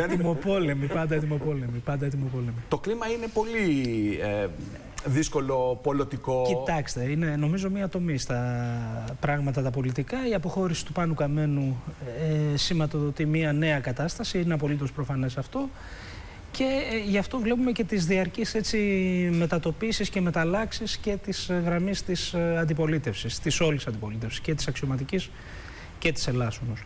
Έτοιμο πάντα έτοιμο πάντα έτοιμο Το κλίμα είναι πολύ ε, δύσκολο πολιτικό. Κοιτάξτε, είναι νομίζω μία τομή στα πράγματα τα πολιτικά. Η αποχώρηση του Πάνου Καμένου ε, σηματοδοτεί μία νέα κατάσταση, είναι απολύτως προφανές αυτό. Και ε, γι' αυτό βλέπουμε και τις διαρκείς έτσι, μετατοπίσεις και μεταλλάξεις και της γραμμής της ε, αντιπολίτευσης, της όλης αντιπολίτευσης και της αξιωματικής και της Ελλάσσονος.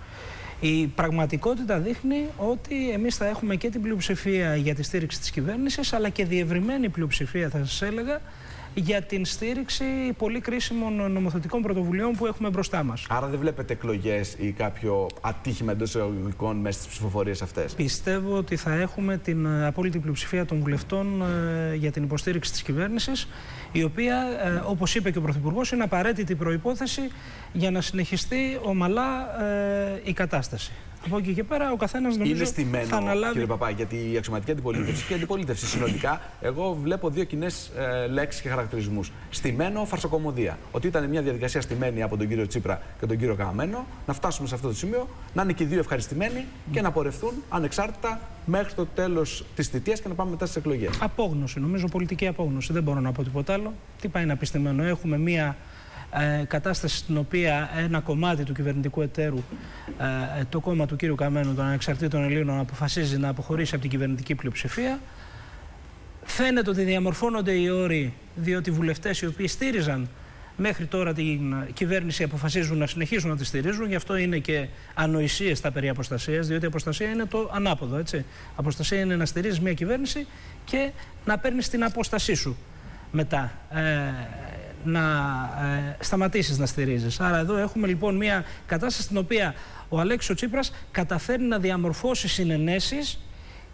Η πραγματικότητα δείχνει ότι εμείς θα έχουμε και την πλειοψηφία για τη στήριξη της κυβέρνησης αλλά και διευρυμένη πλειοψηφία θα σας έλεγα για την στήριξη πολύ κρίσιμων νομοθετικών πρωτοβουλειών που έχουμε μπροστά μας. Άρα δεν βλέπετε εκλογές ή κάποιο ατύχημα εντός εισαγωγικών μέσα στι ψηφοφορίε αυτές; Πιστεύω ότι θα έχουμε την απόλυτη πλειοψηφία των βουλευτών ε, για την υποστήριξη της κυβέρνησης, η οποία, ε, όπως είπε και ο Πρωθυπουργός, είναι απαραίτητη προπόθεση για να συνεχιστεί ομαλά ε, η κατάσταση. Από εκεί και πέρα ο καθένας νομίζω είναι στημένο, θα αναλάβει. Κύριε Παπά, γιατί η αξιωματική αντιπολίτευση και η αντιπολίτευση συνολικά, εγώ βλέπω δύο κοινές ε, λέξεις και χαρακτηρισμούς. Στημένο, φαρσοκομωδία. Ότι ήταν μια διαδικασία στημένη από τον κύριο Τσίπρα και τον κύριο Καμένο, να φτάσουμε σε αυτό το σημείο, να είναι και οι δύο ευχαριστημένοι και να πορευτούν ανεξάρτητα μέχρι το τέλος της θητείας και να πάμε μετά στις εκλογές. Απόγνωση, νομίζω πολιτική απόγνωση. Δεν μπορώ να πω τίποτα άλλο. Τι πάει να πει στημένο. Έχουμε μια ε, κατάσταση στην οποία ένα κομμάτι του κυβερνητικού εταίρου, ε, το κόμμα του κύριου Καμένου των Ανεξαρτήτων Ελλήνων, αποφασίζει να αποχωρήσει από την κυβερνητική πλειοψηφία. Φαίνεται ότι διαμορφώνονται οι όροι, διότι οι βουλευτές οι οποίοι στήριζαν μέχρι τώρα την κυβέρνηση αποφασίζουν να συνεχίσουν να τη στηρίζουν. Γι' αυτό είναι και ανοησίες τα περί αποστασίας, διότι η αποστασία είναι το ανάποδο. Έτσι. Αποστασία είναι να στηρίζεις μια κυβέρνηση και να παίρνεις την απόστασή σου μετά. Ε, να ε, σταματήσεις να στηρίζεις. Άρα εδώ έχουμε λοιπόν μια κατάσταση στην οποία ο Αλέξης Τσίπρας καταφέρνει να διαμορφώσει συνενέσεις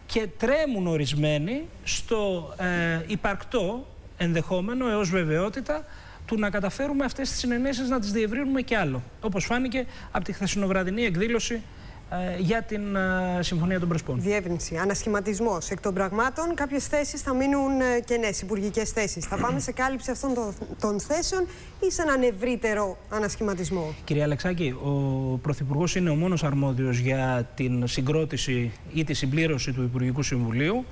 και τρέμουν ορισμένοι στο ε, υπαρκτό ενδεχόμενο έως βεβαιότητα του να καταφέρουμε αυτές τις συνενέσεις να τις διευρύνουμε και άλλο. Όπως φάνηκε από τη χθεσινοβραδινή εκδήλωση ε, για την ε, Συμφωνία των Πρεσπών. Διεύρυνση, ανασχηματισμός. Εκ των πραγμάτων, κάποιες θέσεις θα μείνουν ε, κενές, υπουργικές θέσεις. Θα πάμε σε κάλυψη αυτών των, θέσεων ή σε έναν ευρύτερο ανασχηματισμό; Κυρία Αλεξάκη, ο Πρωθυπουργός είναι ο μόνος αρμόδιος για την συγκρότηση ή τη συμπλήρωση του Υπουργικού Συμβουλίου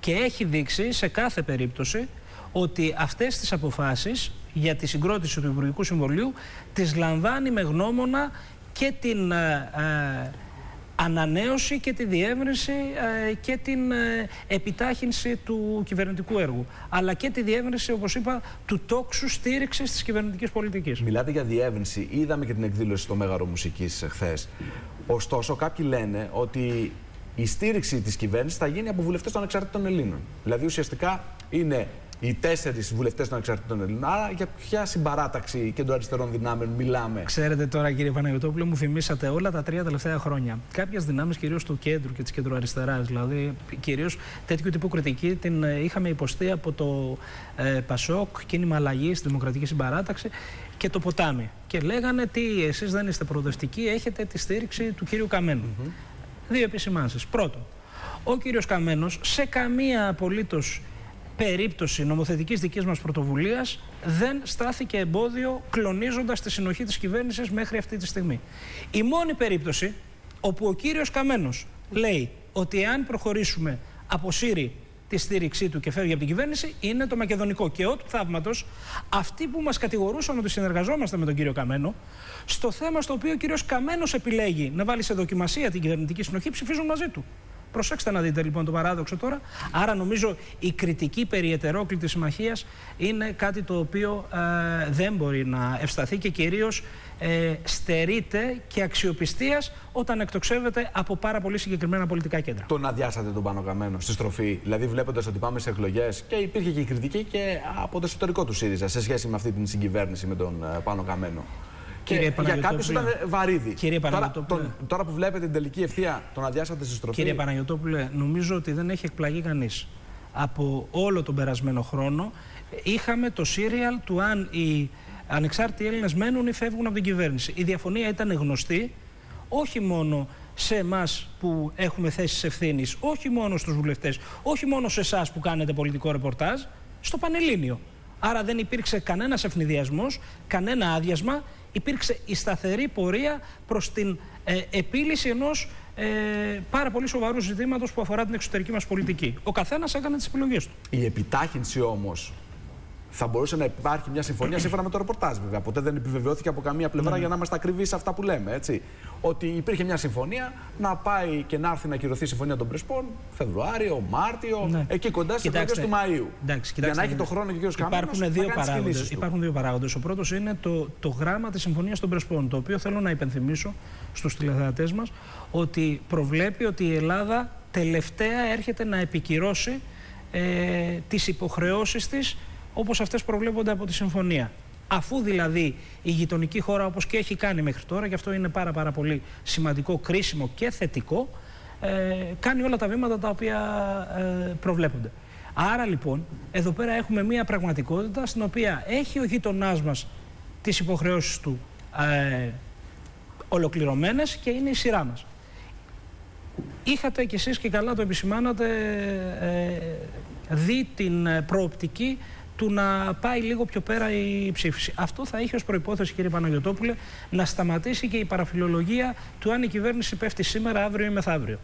και έχει δείξει σε κάθε περίπτωση ότι αυτές τις αποφάσεις για τη συγκρότηση του Υπουργικού Συμβουλίου τις λαμβάνει με γνώμονα και την ανανέωση και τη διεύρυνση ε, και την ε, επιτάχυνση του κυβερνητικού έργου. Αλλά και τη διεύρυνση, όπως είπα, του τόξου στήριξης της κυβερνητικής πολιτικής. Μιλάτε για διεύρυνση. Είδαμε και την εκδήλωση στο Μέγαρο Μουσικής χθε. Ωστόσο, κάποιοι λένε ότι η στήριξη της κυβέρνησης θα γίνει από βουλευτές των ανεξαρτήτων Ελλήνων. Δηλαδή, ουσιαστικά είναι οι τέσσερις βουλευτές των εξαρτητών Ελλήνων. Άρα, για ποια συμπαράταξη και των αριστερών δυνάμεων μιλάμε; Ξέρετε τώρα, κύριε Παναγιώτοπουλο, μου θυμήσατε όλα τα τρία τελευταία χρόνια. Κάποιες δυνάμεις, κυρίως του κέντρου και της κεντροαριστεράς, δηλαδή κυρίως τέτοιου τύπου κριτική, την ε, είχαμε υποστεί από το ε, Πασόκ, κίνημα αλλαγής, Δημοκρατική Συμπαράταξη και το ποτάμι. Και λέγανε τι, εσείς δεν είστε προοδευτικοί, έχετε τη στήριξη του κύριου Καμένου. Mm Δύο επισημάνσεις. Πρώτον, ο κύριος Καμένος σε καμία απολύτως περίπτωση νομοθετικής δικής μας πρωτοβουλίας δεν στάθηκε εμπόδιο κλονίζοντας τη συνοχή της κυβέρνησης μέχρι αυτή τη στιγμή. Η μόνη περίπτωση όπου ο κύριος Καμένος λέει ότι εάν προχωρήσουμε αποσύρει τη στήριξή του και φεύγει από την κυβέρνηση είναι το μακεδονικό. Και ό,τι θαύματος, αυτοί που μας κατηγορούσαν ότι συνεργαζόμαστε με τον κύριο Καμένο, στο θέμα στο οποίο ο κύριος Καμένος επιλέγει να βάλει σε δοκιμασία την κυβερνητική συνοχή, ψηφίζουν μαζί του. Προσέξτε να δείτε λοιπόν το παράδοξο τώρα. Άρα νομίζω η κριτική περί ετερόκλητης συμμαχίας είναι κάτι το οποίο ε, δεν μπορεί να ευσταθεί και κυρίως ε, στερείται και αξιοπιστίας όταν εκτοξεύεται από πάρα πολύ συγκεκριμένα πολιτικά κέντρα. Τον αδειάσατε τον Πάνο Καμένο στη στροφή, δηλαδή βλέποντας ότι πάμε σε εκλογές και υπήρχε και η κριτική και από το εσωτερικό του ΣΥΡΙΖΑ σε σχέση με αυτή την συγκυβέρνηση με τον ε, Πάνο Καμένο. Κύριε για κάποιους ήταν βαρύδι. Κύριε τώρα, τον, τώρα που βλέπετε την τελική ευθεία, τον αδειάσατε στη στροφή. Κύριε Παναγιώτοπουλε, νομίζω ότι δεν έχει εκπλαγεί κανείς. Από όλο τον περασμένο χρόνο είχαμε το σύριαλ του αν οι ανεξάρτητοι Έλληνες μένουν ή φεύγουν από την κυβέρνηση. Η διαφωνία ήταν γνωστή όχι μόνο σε εμάς που έχουμε θέσεις ευθύνης, όχι μόνο στους βουλευτές, όχι μόνο σε εσάς που κάνετε πολιτικό ρεπορτάζ, στο Πανελλήνιο. Άρα δεν υπήρξε κανένας ευνηδιασμός, κανένα άδειασμα υπήρξε η σταθερή πορεία προς την ε, επίλυση ενός ε, πάρα πολύ σοβαρού ζητήματος που αφορά την εξωτερική μας πολιτική. Ο καθένας έκανε τις επιλογές του. Η επιτάχυνση όμως θα μπορούσε να υπάρχει μια συμφωνία σύμφωνα με το ρεπορτάζ, βέβαια. Ποτέ δεν επιβεβαιώθηκε από καμία πλευρά ναι. για να είμαστε ακριβείς σε αυτά που λέμε. Έτσι. Ότι υπήρχε μια συμφωνία να πάει και να έρθει να κυρωθεί η συμφωνία των Πρεσπών Φεβρουάριο, Μάρτιο, ναι. εκεί κοντά στις εκλογές του Μαΐου. Εντάξει, για να έχει το χρόνο και ο κ. Υπάρχουν, δύο παράγοντες, υπάρχουν δύο παράγοντες. Ο πρώτος είναι το, το γράμμα της συμφωνίας των Πρεσπών, το οποίο θέλω να υπενθυμίσω στους τηλεθεατές μας ότι προβλέπει ότι η Ελλάδα τελευταία έρχεται να επικυρώσει ε, τις υποχρεώσεις της όπως αυτές προβλέπονται από τη συμφωνία. Αφού δηλαδή η γειτονική χώρα όπως και έχει κάνει μέχρι τώρα και αυτό είναι πάρα πάρα πολύ σημαντικό, κρίσιμο και θετικό ε, κάνει όλα τα βήματα τα οποία ε, προβλέπονται. Άρα λοιπόν εδώ πέρα έχουμε μια πραγματικότητα στην οποία έχει ο γειτονάς μας τις υποχρεώσεις του ε, ολοκληρωμένες και είναι η σειρά μας. Είχατε κι εσείς και καλά το επισημάνατε ε, δει την προοπτική του να πάει λίγο πιο πέρα η ψήφιση. Αυτό θα είχε ως προπόθεση, κύριε Παναγιοτόπουλε, να σταματήσει και η παραφιλολογία του αν η κυβέρνηση πέφτει σήμερα, αύριο ή μεθαύριο.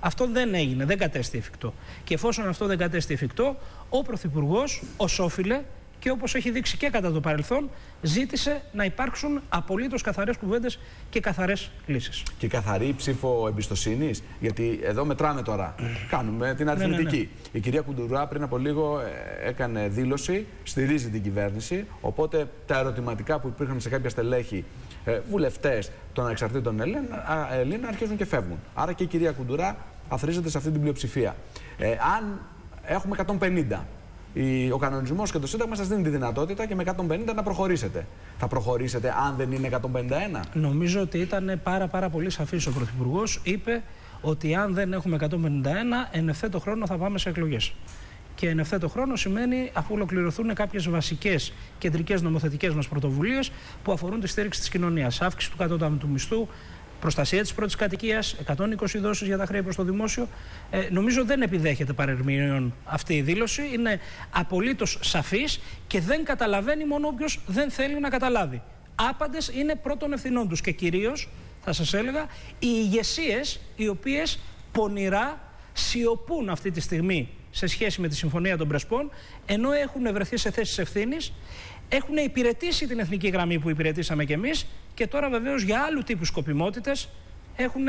Αυτό δεν έγινε, δεν κατέστη εφικτό. Και εφόσον αυτό δεν κατέστη εφικτό, ο Πρωθυπουργός, ω όφιλε, και όπως έχει δείξει και κατά το παρελθόν, ζήτησε να υπάρξουν απολύτως καθαρές κουβέντες και καθαρές λύσεις. Και καθαρή ψήφο εμπιστοσύνης, γιατί εδώ μετράμε τώρα. Κάνουμε την αριθμητική. Ναι, ναι, ναι. Η κυρία Κουντουρά πριν από λίγο ε, έκανε δήλωση, στηρίζει την κυβέρνηση. Οπότε τα ερωτηματικά που υπήρχαν σε κάποια στελέχη ε, βουλευτές των ανεξαρτήτων Ελλήνων αρχίζουν και φεύγουν. Άρα και η κυρία Κουντουρά αθρίζεται σε αυτή την πλειοψηφία. Ε, αν έχουμε 150 ο κανονισμός και το Σύνταγμα σας δίνει τη δυνατότητα και με 150 να προχωρήσετε. Θα προχωρήσετε αν δεν είναι 151. Νομίζω ότι ήταν πάρα, πάρα πολύ σαφής ο Πρωθυπουργός. Είπε ότι αν δεν έχουμε 151, εν ευθέτω χρόνο θα πάμε σε εκλογές. Και εν ευθέτω χρόνο σημαίνει αφού ολοκληρωθούν κάποιες βασικές κεντρικές νομοθετικές μας πρωτοβουλίες που αφορούν τη στήριξη της κοινωνίας. Αύξηση του κατώτατου μισθού, προστασία της πρώτης κατοικίας, 120 δόσεις για τα χρέη προς το δημόσιο. Ε, νομίζω δεν επιδέχεται παρερμηνίων αυτή η δήλωση. Είναι απολύτως σαφής και δεν καταλαβαίνει μόνο όποιος δεν θέλει να καταλάβει. Άπαντες είναι πρώτων ευθυνών τους και κυρίως, θα σας έλεγα, οι ηγεσίες οι οποίες πονηρά σιωπούν αυτή τη στιγμή σε σχέση με τη Συμφωνία των Πρεσπών, ενώ έχουν βρεθεί σε θέσεις ευθύνης, έχουν υπηρετήσει την εθνική γραμμή που υπηρετήσαμε κι εμείς και τώρα βεβαίως για άλλου τύπους σκοπιμότητες έχουν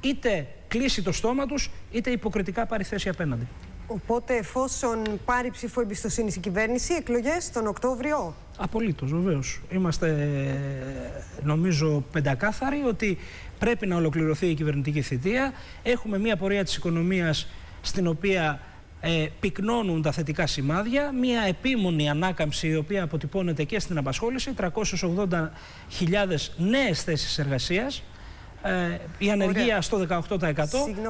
είτε κλείσει το στόμα τους είτε υποκριτικά πάρει θέση απέναντι. Οπότε, εφόσον πάρει ψήφο εμπιστοσύνης η κυβέρνηση, εκλογές τον Οκτώβριο. Απολύτως, βεβαίως. Είμαστε, νομίζω, πεντακάθαροι ότι πρέπει να ολοκληρωθεί η κυβερνητική θητεία. Έχουμε μια πορεία της οικονομίας στην οποία ε, πυκνώνουν τα θετικά σημάδια, μια επίμονη ανάκαμψη η οποία αποτυπώνεται και στην απασχόληση, 380.000 νέες θέσεις εργασίας, ε, η ανεργία στο 18%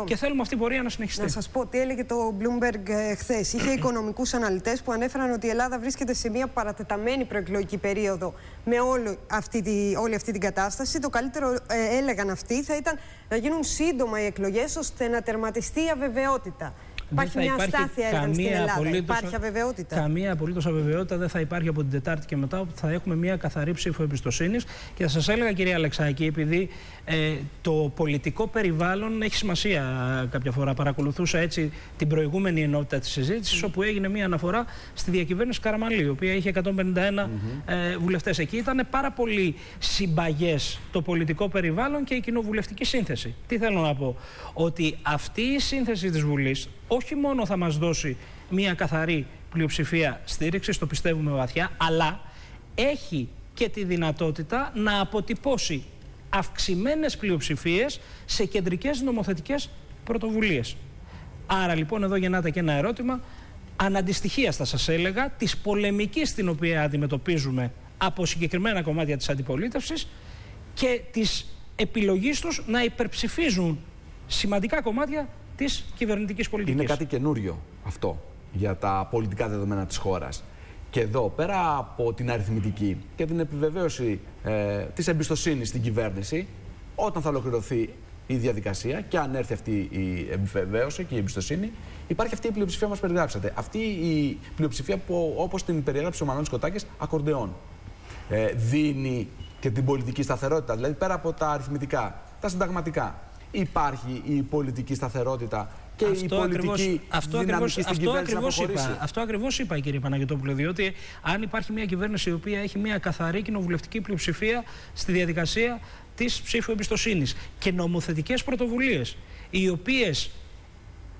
και θέλουμε αυτή η πορεία να συνεχιστεί. Να σας πω τι έλεγε το Bloomberg ε, χθες. Είχε οικονομικούς αναλυτές που ανέφεραν ότι η Ελλάδα βρίσκεται σε μια παρατεταμένη προεκλογική περίοδο με όλη αυτή, τη, όλη αυτή την κατάσταση. Το καλύτερο ε, έλεγαν αυτοί θα ήταν να γίνουν σύντομα οι εκλογές ώστε να τερματιστεί η αβεβαιότητα. Υπάρχει μια αστάθεια στην Ελλάδα. Απολύτως, υπάρχει αβεβαιότητα. Καμία απολύτως αβεβαιότητα δεν θα υπάρχει από την Τετάρτη και μετά, θα έχουμε μια καθαρή ψήφο εμπιστοσύνης. Και θα σας έλεγα, κυρία Αλεξάκη, επειδή ε, το πολιτικό περιβάλλον έχει σημασία κάποια φορά. Παρακολουθούσα έτσι την προηγούμενη ενότητα της συζήτησης, mm. όπου έγινε μια αναφορά στη διακυβέρνηση Καραμαλή, η οποία είχε 151 mm -hmm. ε, βουλευτές. Εκεί ήταν πάρα πολύ συμπαγές το πολιτικό περιβάλλον και η κοινοβουλευτική σύνθεση. Τι θέλω να πω, ότι αυτή η σύνθεση της Βουλής όχι μόνο θα μας δώσει μια καθαρή πλειοψηφία στήριξη, το πιστεύουμε βαθιά, αλλά έχει και τη δυνατότητα να αποτυπώσει αυξημένες πλειοψηφίες σε κεντρικές νομοθετικές πρωτοβουλίες. Άρα λοιπόν εδώ γεννάται και ένα ερώτημα αναντιστοιχίας θα σας έλεγα της πολεμικής την οποία αντιμετωπίζουμε από συγκεκριμένα κομμάτια της αντιπολίτευσης και της επιλογής τους να υπερψηφίζουν σημαντικά κομμάτια της κυβερνητικής πολιτικής. Είναι κάτι καινούριο αυτό για τα πολιτικά δεδομένα της χώρας. Και εδώ, πέρα από την αριθμητική και την επιβεβαίωση ε, της εμπιστοσύνης στην κυβέρνηση, όταν θα ολοκληρωθεί η διαδικασία και αν έρθει αυτή η επιβεβαίωση και η εμπιστοσύνη, υπάρχει αυτή η πλειοψηφία που μας περιγράψατε. Αυτή η πλειοψηφία που, όπως την περιέγραψε ο Μανώλης Κοτάκη, ακορντεόν. Ε, δίνει και την πολιτική σταθερότητα. Δηλαδή, πέρα από τα αριθμητικά, τα συνταγματικά, υπάρχει η πολιτική σταθερότητα και αυτό η πολιτική ακριβώς, αυτό δυναμική στην αυτό κυβέρνηση ακριβώς να προχωρήσει. είπα, αυτό ακριβώς είπα, κύριε Παναγιώτοπουλε. Διότι αν υπάρχει μια κυβέρνηση η οποία έχει μια καθαρή κοινοβουλευτική πλειοψηφία στη διαδικασία της ψήφου εμπιστοσύνης και νομοθετικές πρωτοβουλίες, οι οποίες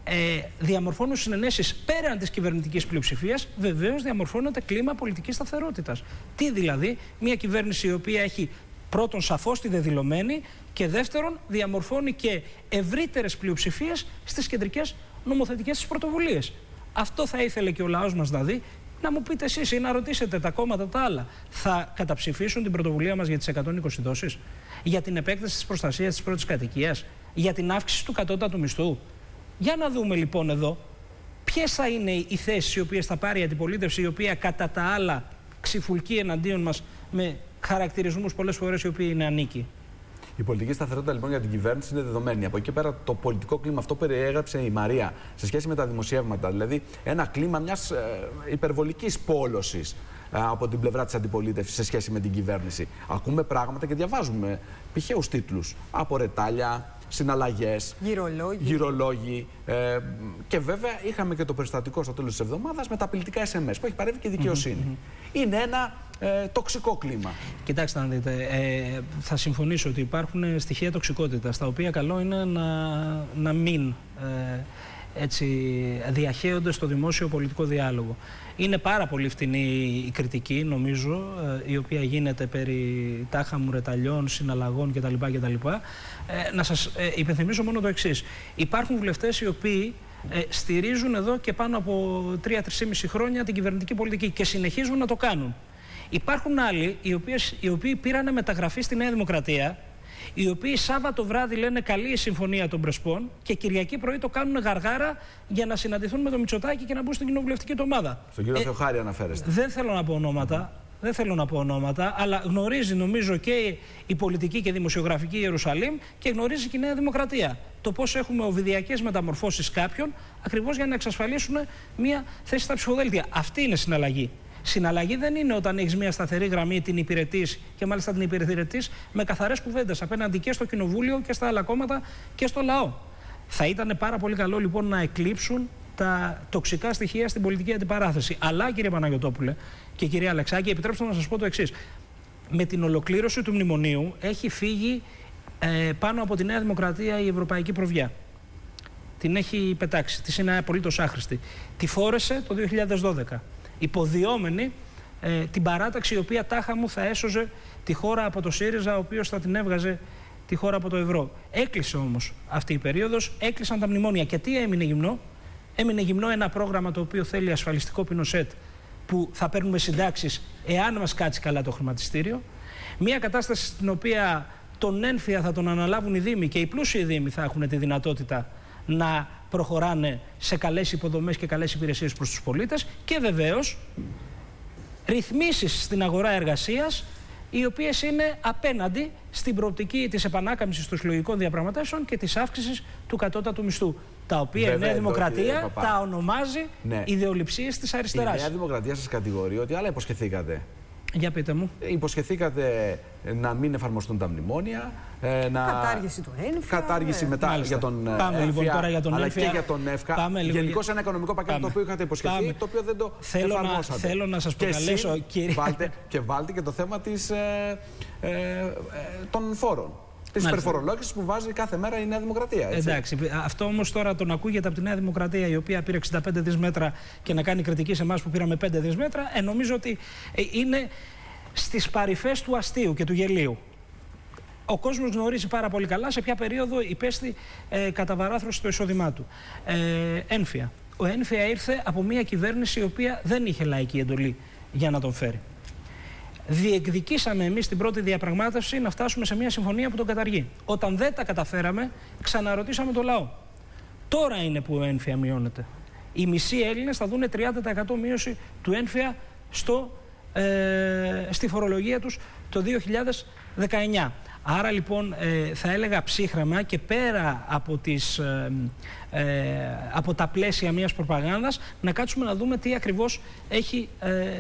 ε, διαμορφώνουν συνενέσεις πέραν της κυβερνητικής πλειοψηφίας, βεβαίως διαμορφώνεται κλίμα πολιτικής σταθερότητας. Τι δηλαδή, μια κυβέρνηση η οποία έχει πρώτον σαφώς τη δεδηλωμένη και δεύτερον διαμορφώνει και ευρύτερες πλειοψηφίες στις κεντρικές νομοθετικές της πρωτοβουλίες. Αυτό θα ήθελε και ο λαός μας να δει. Να μου πείτε εσείς ή να ρωτήσετε τα κόμματα τα άλλα. Θα καταψηφίσουν την πρωτοβουλία μας για τις 120 δόσεις, για την επέκταση της προστασίας της πρώτης κατοικίας, για την αύξηση του κατώτατου μισθού; Για να δούμε λοιπόν εδώ ποιες θα είναι οι θέσεις οι οποίες θα πάρει η αντιπολίτευση, η οποία κατά τα άλλα ξυφουλκεί εναντίον μας με χαρακτηρισμούς πολλές φορές οι οποίοι είναι ανίκοι. Η πολιτική σταθερότητα λοιπόν για την κυβέρνηση είναι δεδομένη. Από εκεί πέρα το πολιτικό κλίμα, αυτό που περιέγραψε η Μαρία σε σχέση με τα δημοσιεύματα, δηλαδή ένα κλίμα μιας ε, υπερβολικής πόλωσης ε, από την πλευρά της αντιπολίτευσης σε σχέση με την κυβέρνηση. Ακούμε πράγματα και διαβάζουμε πηχαίους τίτλους από ρετάλια, συναλλαγές, Γυρολόγοι. γυρολόγοι. Ε, και βέβαια είχαμε και το περιστατικό στο τέλος της εβδομάδας με τα απειλητικά SMS που έχει παρεύει και η δικαιοσυνη Είναι ένα ε, τοξικό κλίμα. Κοιτάξτε να δείτε, ε, θα συμφωνήσω ότι υπάρχουν στοιχεία τοξικότητας, τα οποία καλό είναι να, να μην ε, έτσι, διαχέονται στο δημόσιο πολιτικό διάλογο. Είναι πάρα πολύ φτηνή η κριτική, νομίζω, ε, η οποία γίνεται περί τάχα μουρεταλιών, συναλλαγών κτλ. κτλ. Ε, να σας ε, υπενθυμίσω μόνο το εξής. Υπάρχουν βουλευτές οι οποίοι ε, στηρίζουν εδώ και πάνω από 3-3,5 χρόνια την κυβερνητική πολιτική και συνεχίζουν να το κάνουν. Υπάρχουν άλλοι οι, οποίες, οι οποίοι πήραν μεταγραφή στη Νέα Δημοκρατία, οι οποίοι Σάββατο βράδυ λένε καλή η συμφωνία των Πρεσπών και Κυριακή πρωί το κάνουν γαργάρα για να συναντηθούν με το Μητσοτάκι και να μπουν στην κοινοβουλευτική του ομάδα. Στον κύριο ε, Θεοχάρη αναφέρεστε. Δεν θέλω να πω ονόματα. Δεν θέλω να πω ονόματα, αλλά γνωρίζει νομίζω και η πολιτική και δημοσιογραφική Ιερουσαλήμ και γνωρίζει και η Νέα Δημοκρατία. Το πώς έχουμε οβιδιακές μεταμορφώσεις κάποιων ακριβώς για να εξασφαλίσουν μια θέση στα ψηφοδέλτια. Αυτή είναι συναλλαγή. Συναλλαγή δεν είναι όταν έχεις μια σταθερή γραμμή, την υπηρετείς και μάλιστα την υπηρετεί με καθαρές κουβέντες απέναντι και στο Κοινοβούλιο και στα άλλα κόμματα και στο λαό. Θα ήταν πάρα πολύ καλό λοιπόν να εκλείψουν τα τοξικά στοιχεία στην πολιτική αντιπαράθεση. Αλλά κύριε Παναγιοτόπουλε και κυρία Αλεξάκη, επιτρέψτε να σας πω το εξής. Με την ολοκλήρωση του μνημονίου έχει φύγει ε, πάνω από τη Νέα Δημοκρατία η Ευρωπαϊκή Προβιά. Την έχει πετάξει. Τη είναι απολύτως άχρηστη. Τη φόρεσε το 2012 υποδιόμενη ε, την παράταξη η οποία τάχα μου θα έσωζε τη χώρα από το ΣΥΡΙΖΑ, ο οποίος θα την έβγαζε τη χώρα από το ευρώ. Έκλεισε όμως αυτή η περίοδος, έκλεισαν τα μνημόνια. Και τι έμεινε γυμνό, έμεινε γυμνό ένα πρόγραμμα το οποίο θέλει ασφαλιστικό πινοσέτ που θα παίρνουμε συντάξεις εάν μας κάτσει καλά το χρηματιστήριο. Μια κατάσταση στην οποία τον ένφια θα τον αναλάβουν οι Δήμοι και οι πλούσιοι Δήμοι θα έχουν τη δυνατότητα να προχωράνε σε καλές υποδομές και καλές υπηρεσίες προς τους πολίτες και βεβαίως ρυθμίσεις στην αγορά εργασίας οι οποίες είναι απέναντι στην προοπτική της επανάκαμψης των συλλογικών διαπραγματεύσεων και της αύξησης του κατώτατου μισθού. Τα οποία η Νέα Δημοκρατία τα ονομάζει ναι. ιδεολειψίες της αριστεράς. Η Νέα Δημοκρατία σας κατηγορεί ότι άλλα υποσχεθήκατε. Για πείτε μου. Υποσχεθήκατε να μην εφαρμοστούν τα μνημόνια. Ε, να... Κατάργηση του ΕΝΦΙΑ. Κατάργηση μετά Μάλιστα. για τον Πάμε ΕΦΙΑ, λοιπόν τώρα για τον αλλά ΕΦΙΑ. και για τον ΕΦΚΑ. Γενικώ ένα οικονομικό πακέτο το οποίο είχατε υποσχεθεί, Πάμε. το οποίο δεν το θέλω εφαρμόσατε. Να, θέλω να σας προκαλέσω, και κύριε... Βάλτε, και βάλτε και το θέμα της, ε, ε, ε, των φόρων. Της υπερφορολόγησης που βάζει κάθε μέρα η Νέα Δημοκρατία. Έτσι. Εντάξει. Αυτό όμως τώρα τον ακούγεται από τη Νέα Δημοκρατία, η οποία πήρε 65 δις μέτρα και να κάνει κριτική σε εμάς που πήραμε 5 δις μέτρα. Ε, νομίζω ότι είναι στις παρυφές του αστείου και του γελίου. Ο κόσμος γνωρίζει πάρα πολύ καλά σε ποια περίοδο υπέστη ε, καταβαράθρωση στο εισόδημά του. Ε, ένφια. Ο Ένφια ήρθε από μια κυβέρνηση η οποία δεν είχε λαϊκή εντολή για να τον φέρει. Διεκδικήσαμε εμείς την πρώτη διαπραγμάτευση να φτάσουμε σε μια συμφωνία που τον καταργεί. Όταν δεν τα καταφέραμε, ξαναρωτήσαμε το λαό. Τώρα είναι που ο Ένφια μειώνεται. Οι μισοί Έλληνες θα δουν 30% μείωση του Ένφια στο ε, στη φορολογία τους το 2019. Άρα λοιπόν ε, θα έλεγα ψύχραμα και πέρα από, τις, ε, ε, από τα πλαίσια μιας προπαγάνδας να κάτσουμε να δούμε τι ακριβώς έχει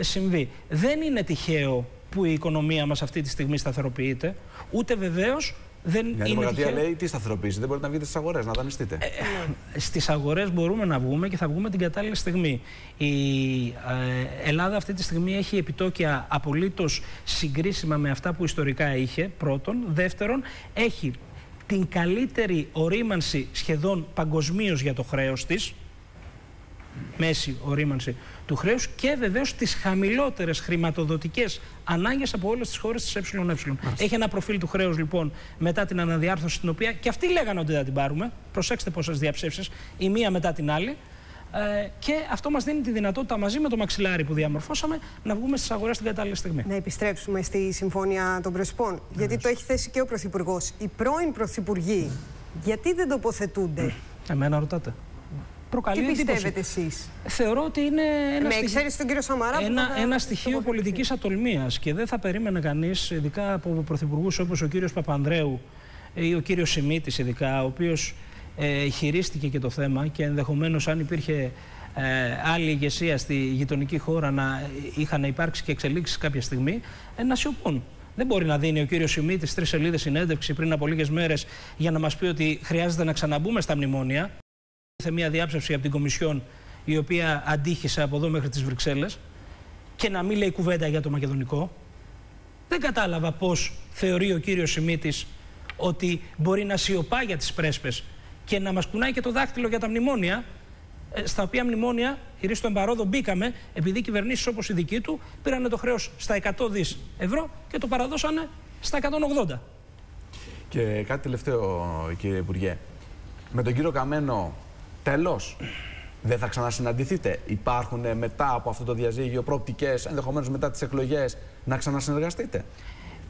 συμβεί. Δεν είναι τυχαίο που η οικονομία μας αυτή τη στιγμή σταθεροποιείται, ούτε βεβαίως δεν Η είναι Δημοκρατία τυχαίο. λέει τι σταθεροποίηση, δεν μπορείτε να βγείτε στις αγορές, να δανειστείτε. Ε, Στις αγορές μπορούμε να βγούμε και θα βγούμε την κατάλληλη στιγμή. Η ε, Ελλάδα αυτή τη στιγμή έχει επιτόκια απολύτως συγκρίσιμα με αυτά που ιστορικά είχε, πρώτον. Δεύτερον, έχει την καλύτερη ορίμανση σχεδόν παγκοσμίως για το χρέος της, μέση ορίμανση του χρέους και βεβαίως τις χαμηλότερες χρηματοδοτικές ανάγκες από όλες τις χώρες της ΕΕ. Έχει ένα προφίλ του χρέους λοιπόν μετά την αναδιάρθρωση την οποία και αυτοί λέγανε ότι δεν θα την πάρουμε. Προσέξτε πόσες διαψεύσεις, η μία μετά την άλλη. Ε, και αυτό μας δίνει τη δυνατότητα μαζί με το μαξιλάρι που διαμορφώσαμε να βγούμε στις αγορές την κατάλληλη στιγμή. Να επιστρέψουμε στη Συμφωνία των Πρεσπών. Γιατί το έχει θέσει και ο Πρωθυπουργός. Οι πρώην Πρωθυπουργοί, γιατί δεν τοποθετούνται; Εμένα ρωτάτε. Προκαλεί Τι εντύπωση. πιστεύετε εσείς; Θεωρώ ότι είναι ένα Με στοιχείο- εξαίρεση τον κύριο Σαμαρά. που ένα, θα- ένα θα στοιχείο τοποθετηθεί. πολιτικής ατολμίας και δεν θα περίμενε κανείς, ειδικά από πρωθυπουργούς όπως ο κύριος Παπανδρέου ή ο κύριος Σιμίτης, ειδικά, ο οποίος ε, χειρίστηκε και το θέμα και ενδεχομένως αν υπήρχε ε, άλλη ηγεσία στη γειτονική χώρα να είχαν υπάρξει και εξελίξεις κάποια στιγμή, ε, να σιωπούν. Δεν μπορεί να δίνει ο κύριος Σιμίτης τρεις σελίδες συνέντευξη πριν από λίγες μέρες για να μας πει ότι χρειάζεται να ξαναμπούμε στα μνημόνια. Ήρθε μια διάψευση από την Κομισιόν η οποία αντίχησε από εδώ μέχρι τις Βρυξέλλες και να μην λέει κουβέντα για το μακεδονικό. Δεν κατάλαβα πώς θεωρεί ο κύριος Σιμίτης ότι μπορεί να σιωπά για τις πρέσπες και να μας κουνάει και το δάχτυλο για τα μνημόνια, ε, στα οποία μνημόνια, η Ρίστο Εμπαρόδο, μπήκαμε επειδή κυβερνήσεις όπως η δική του πήρανε το χρέος στα 100 δις ευρώ και το παραδώσανε στα 180. Και κάτι τελευταίο, κύριε Υπουργέ. Με τον κύριο Καμένο, τέλος. Δεν θα ξανασυναντηθείτε. Υπάρχουν ε, μετά από αυτό το διαζύγιο προοπτικές, ενδεχομένως μετά τις εκλογές, να ξανασυνεργαστείτε;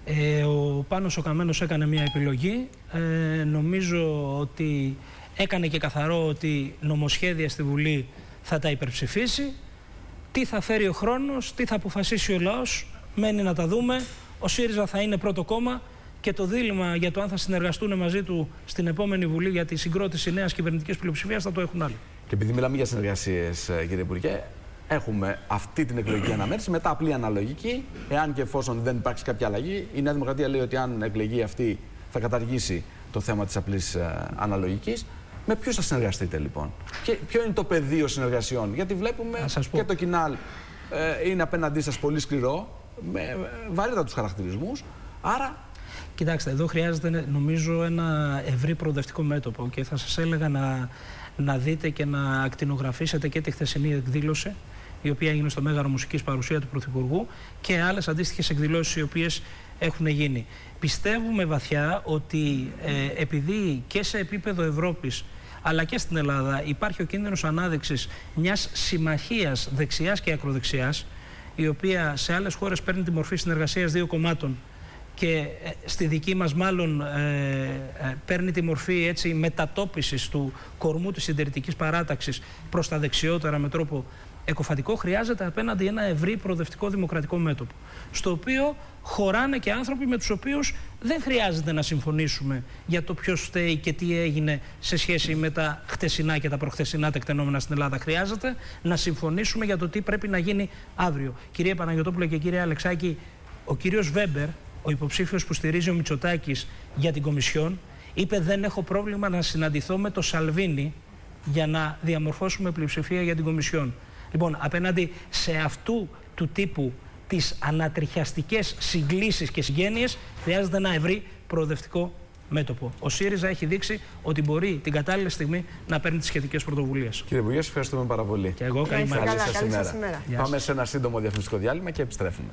Ε, ο Πάνος ο Καμένος έκανε μια επιλογή. Ε, νομίζω ότι έκανε και καθαρό ότι νομοσχέδια στη Βουλή θα τα υπερψηφίσει. Τι θα φέρει ο χρόνος, τι θα αποφασίσει ο λαός, μένει να τα δούμε. Ο ΣΥΡΙΖΑ θα είναι πρώτο κόμμα και το δίλημα για το αν θα συνεργαστούν μαζί του στην επόμενη Βουλή για τη συγκρότηση νέας κυβερνητικής πλειοψηφίας θα το έχουν άλλοι. Και επειδή μιλάμε για συνεργασίες, κύριε Υπουργέ, έχουμε αυτή την εκλογική αναμέτρηση μετά απλή αναλογική. Εάν και εφόσον δεν υπάρξει κάποια αλλαγή, η Νέα Δημοκρατία λέει ότι αν εκλεγεί αυτή θα καταργήσει το θέμα της απλής αναλογικής. Με ποιου θα συνεργαστείτε λοιπόν, και ποιο είναι το πεδίο συνεργασιών, Γιατί βλέπουμε Να σας πω. και το κοινάλ ε, είναι απέναντί σας πολύ σκληρό, με ε, βαρύτατου χαρακτηρισμούς. Άρα Κοιτάξτε, εδώ χρειάζεται νομίζω ένα ευρύ προοδευτικό μέτωπο και θα σας έλεγα να, να δείτε και να ακτινογραφήσετε και τη χθεσινή εκδήλωση η οποία έγινε στο Μέγαρο Μουσικής Παρουσία του Πρωθυπουργού και άλλες αντίστοιχες εκδηλώσεις οι οποίες έχουν γίνει. Πιστεύουμε βαθιά ότι ε, επειδή και σε επίπεδο Ευρώπης αλλά και στην Ελλάδα υπάρχει ο κίνδυνος ανάδειξης μιας συμμαχίας δεξιάς και ακροδεξιάς η οποία σε άλλες χώρες παίρνει τη μορφή συνεργασίας δύο κομμάτων και ε, στη δική μας μάλλον ε, ε, παίρνει τη μορφή έτσι μετατόπισης του κορμού της συντηρητικής παράταξης προς τα δεξιότερα με τρόπο εκοφατικό χρειάζεται απέναντι ένα ευρύ προοδευτικό δημοκρατικό μέτωπο στο οποίο χωράνε και άνθρωποι με τους οποίους δεν χρειάζεται να συμφωνήσουμε για το ποιος φταίει και τι έγινε σε σχέση με τα χτεσινά και τα προχθεσινά τεκτενόμενα στην Ελλάδα. Χρειάζεται να συμφωνήσουμε για το τι πρέπει να γίνει αύριο. Κυρία Παναγιωτόπουλο και κύριε Αλεξάκη, ο κύριος Βέμπερ, ο υποψήφιος που στηρίζει ο Μητσοτάκης για την Κομισιόν, είπε δεν έχω πρόβλημα να συναντηθώ με το Σαλβίνι για να διαμορφώσουμε πλειοψηφία για την Κομισιόν. Λοιπόν, απέναντι σε αυτού του τύπου τις ανατριχιαστικές συγκλήσεις και συγγένειες χρειάζεται ένα ευρύ προοδευτικό μέτωπο. Ο ΣΥΡΙΖΑ έχει δείξει ότι μπορεί την κατάλληλη στιγμή να παίρνει τις σχετικές πρωτοβουλίες. Κύριε Υπουργέ, σας ευχαριστούμε πάρα πολύ. Και εγώ Να είστε καλημέρα. καλά. σας καλή σας ημέρα. ημέρα. Γεια Πάμε σας. σε ένα σύντομο διαφημιστικό διάλειμμα και επιστρέφουμε.